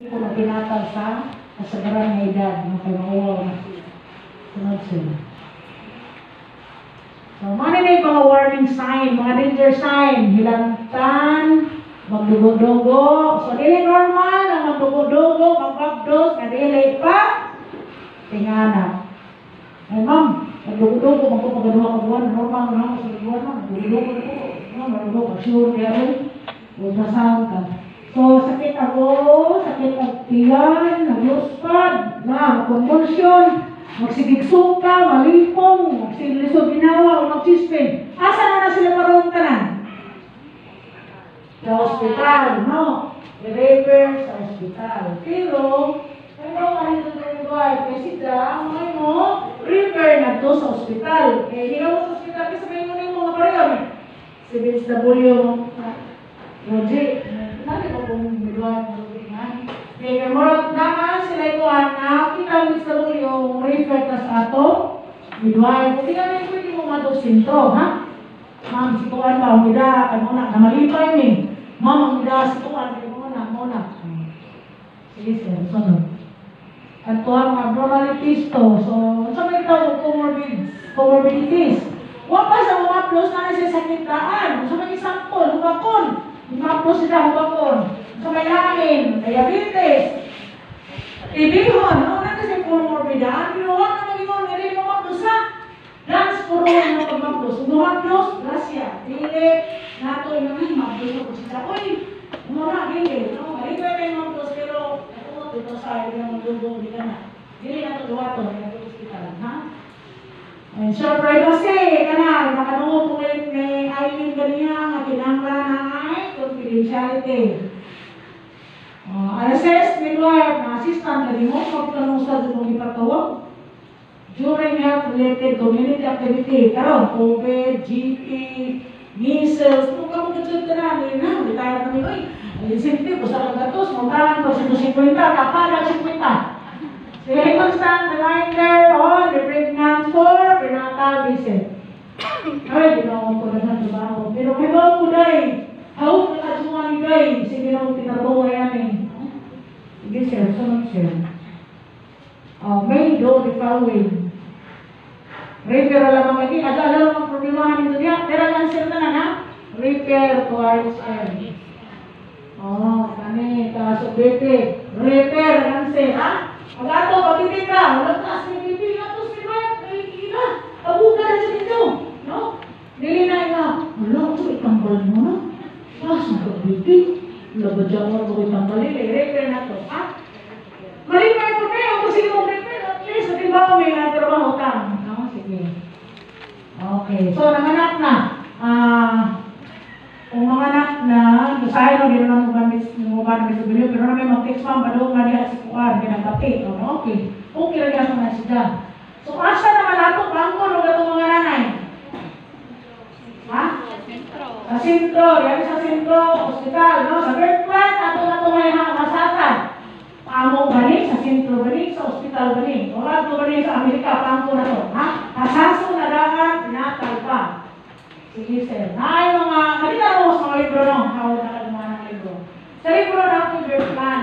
ko na tinatal sa kasagaran ng edad ng kailangaw na sunod sila. So, mga na mga warning sign, mga danger sign, hilantan, magdugo-dugo. So, dili normal na magdugo-dugo, magbabdos, na dili pa, tingana. Ay, ma'am, magdugo-dugo, magpapagaduha ka buwan, normal na ako sa buwan, magdugo-dugo na po. Ma'am, magdugo ka, sure kaya rin, huwag nasahal ka. So, sakit ako, sakit ang tiyan, nagluspad, na, convulsion, magsigig suka, malipong, magsilisod ginawa, o magsispin. Asa na na sila parang tanan? Sa hospital, no? I-refer sa hospital. Pero, ano ang ito na yung buhay? Kasi mo, refer na to sa hospital. Eh, hindi ka mo sa hospital kasi may mo na yung mga pareyon. Si Vince W. Roger, Lagi ko kung midwife mo rin Kaya mo naman sila ito na kita Vince W. yung refer ka sa ato. Midwife, hindi ka na yung pwede mo matong sintro, ha? Ma'am, situan ba? Ang ida, ano na, namalipay ni. Ma'am, ang ida, situan, ano na, muna. Sige, sir, sunod. At ito ang abnormalities to. So, sa may tawag comorbid, comorbidities. Huwag pa sa mga plus na nasa sakitaan. Sa may example, hubakon. Plus sila may lamin, diabetes. Ibihon, no? Na kasi comorbidaan. Pero huwag na mag-ingon, hindi mo maplos na. Dance puro na pagmaplos. Kung maplos, grasya. Dili, nato yung mga maplos na kusita. Uy, mura, dili. No? Malipay kayo maplos, pero ako, ito sa iyo ng dugo, di ka na. Dili na ito duwato, di na ito hospital, ha? And sure, privacy, kana, confidentiality. Uh, RSS, midwife, na assistant, kadi mo, pagtanong sa itong ipatawag. During health-related community activity, karon COVID, GP, measles, kung ka mo katsud ka na, hindi na, ang incentive, usa ka gatos, magkahan ko, 150, kapala 50. Sige, constant reminder on the pregnant for prenatal visit. Ay, ginawa ko na ng trabaho. Pero may mga ko day. Na kasungan ni day. Sige na ko tinabawa yan eh. Sige sir, sunod sir. Uh, may do the following. Repair lang ang lagi. Ada lang ang problema nito diya. Pero lang sir na na. Repair towards end. Oh, kani kaso BP. Repair lang sir, ha? Pag ato, pagtitig ka, wala taas ni BP, ato si Red, ay ina, abuka na sa inyo, no? Dili na ina, wala ko itambal mo na. Taas na ka BP, labadyan mo ko itambal, ili, repair na to, ha? Malipay ko kayo, kung sige mo repair, at least, at iba may natrabaho ka. No, sige. Okay, so nanganak na. Ah, kung mga anak na, design o din naman gamit mo ba na video pero na may mag-text ma'am, bado nga diya si Kuan, pinagkape, no? Okay. Okay ra gyud na siya. So asa naman ato bangko no gatong mga nanay? Ha? Sa sentro, yan sa sentro, ospital, no? Sa birth plan, ato na itong may makasatan. Paamo ba? Sa sentro ba? Sa ospital ba ni? O ato ba ni sa Amerika, pangko na to, ha? Kasaso na dagat, natal. Sige, sir. Ay, mga, halika mo sa mga libro, no? Hawag na ka ng libro. Sa libro na ako yung birth plan,